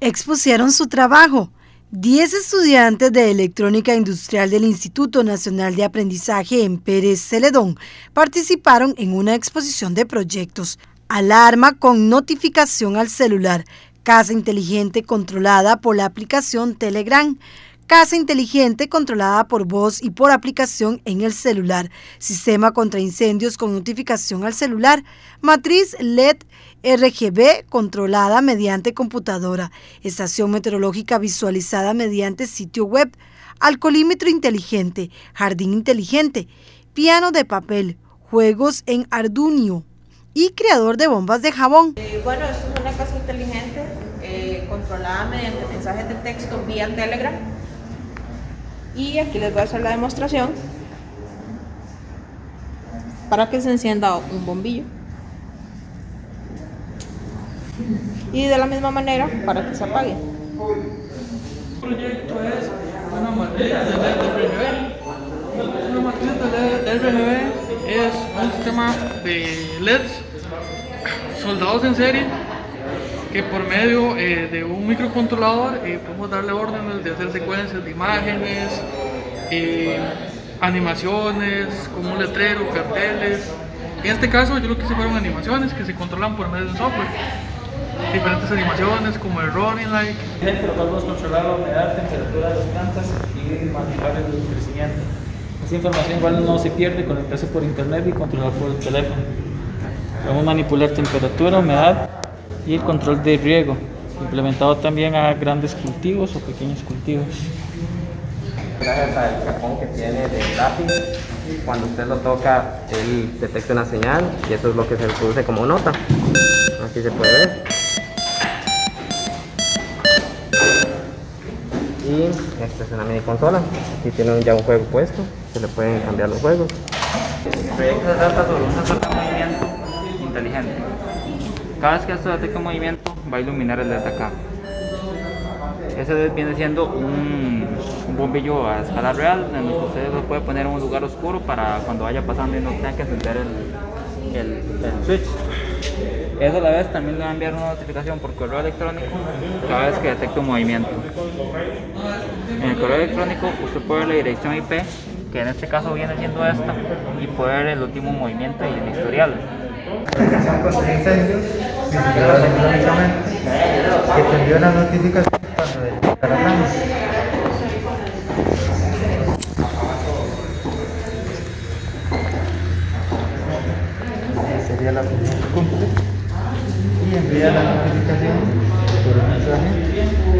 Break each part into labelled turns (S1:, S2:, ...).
S1: expusieron su trabajo. Diez estudiantes de electrónica industrial del Instituto Nacional de Aprendizaje en Pérez Celedón participaron en una exposición de proyectos. Alarma con notificación al celular, casa inteligente controlada por la aplicación Telegram, casa inteligente controlada por voz y por aplicación en el celular, sistema contra incendios con notificación al celular, matriz LED RGB controlada mediante computadora, estación meteorológica visualizada mediante sitio web, alcoholímetro inteligente, jardín inteligente, piano de papel, juegos en Arduino y creador de bombas de jabón.
S2: Eh, bueno, esto es una casa inteligente eh, controlada mediante mensajes de texto vía Telegram. Y aquí les voy a hacer la demostración para que se encienda un bombillo. y de la misma manera para que se apague. El proyecto es una matriz de
S3: LED Una matriz RGB es un sistema de LEDs soldados en serie que por medio eh, de un microcontrolador eh, podemos darle órdenes de hacer secuencias de imágenes, eh, animaciones, como un letrero, carteles. En este caso yo lo que hice fueron animaciones que se controlan por medio de software diferentes animaciones como el running like.
S4: Lo podemos controlar la humedad, temperatura de las plantas y manipular el crecimiento. Esa información igual no se pierde conectarse por internet y controlar por el teléfono. Podemos manipular temperatura, humedad y el control de riego, implementado también a grandes cultivos o pequeños cultivos.
S5: Gracias al cajón que tiene de lápiz, cuando usted lo toca, él detecta una señal y eso es lo que se produce como nota. Aquí se puede ver. y esta es una mini consola aquí tienen ya un juego puesto se le pueden cambiar los juegos
S4: el proyecto se trata sobre un movimiento inteligente cada vez que esto detecta un movimiento va a iluminar el LED acá ese LED viene siendo un, bombillo a escala real en el que usted lo puede poner en un lugar oscuro para cuando vaya pasando y no tenga que encender el, el, el switch eso a la vez también le va a enviar una notificación por correo electrónico cada vez que detecte un movimiento. En el correo electrónico usted puede ver la dirección IP, que en este caso viene siendo esta, y puede ver el último movimiento y el historial.
S6: Que te envió una notificación cuando la sería la función cumple y envía la notificación por un mensaje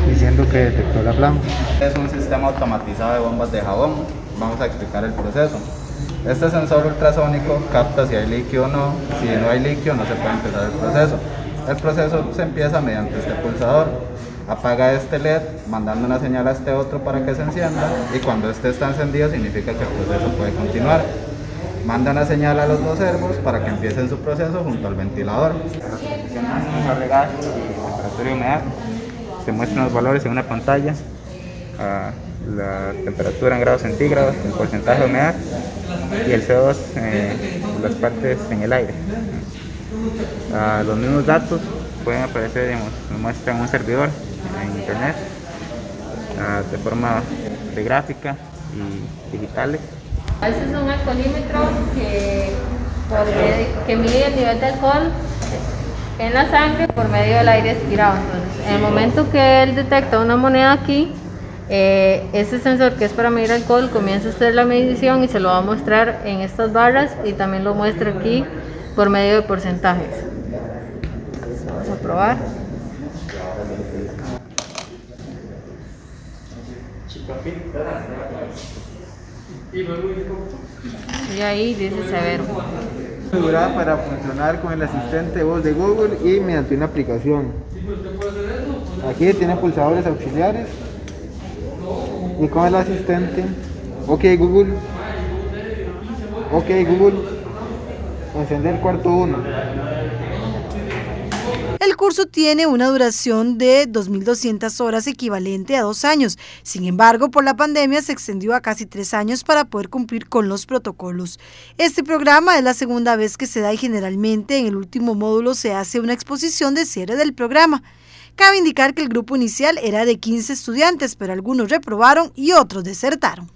S6: diciendo que detectó la flama.
S7: Es un sistema automatizado de bombas de jabón. Vamos a explicar el proceso. Este sensor ultrasónico capta si hay líquido o no. Si no hay líquido no se puede empezar el proceso. El proceso se empieza mediante este pulsador. Apaga este LED mandando una señal a este otro para que se encienda y cuando este está encendido significa que el proceso puede continuar manda una señal a los dos servos para que empiecen su proceso junto al ventilador.
S4: temperatura y humedad. Se muestran los valores en una pantalla, la temperatura en grados centígrados, el porcentaje de humedad y el CO2 eh, las partes en el aire. los mismos datos pueden aparecer, digamos, muestran un servidor en internet de forma de gráfica y digitales.
S8: Este es un alcoholímetro que, que mide el nivel de alcohol en la sangre por medio del aire expirado. En el momento que él detecta una moneda aquí, este sensor que es para medir alcohol comienza a hacer la medición y se lo va a mostrar en estas barras y también lo muestra aquí por medio de porcentajes. vamos a probar. Y ahí dice severo.
S6: Configurada para funcionar con el asistente de voz de Google y mediante una aplicación. Aquí tiene pulsadores auxiliares y con el asistente. Ok Google. Ok Google. Encender cuarto 1.
S1: El curso tiene una duración de 2.200 horas equivalente a dos años. Sin embargo, por la pandemia se extendió a casi tres años para poder cumplir con los protocolos. Este programa es la segunda vez que se da y generalmente en el último módulo se hace una exposición de cierre del programa. Cabe indicar que el grupo inicial era de 15 estudiantes, pero algunos reprobaron y otros desertaron.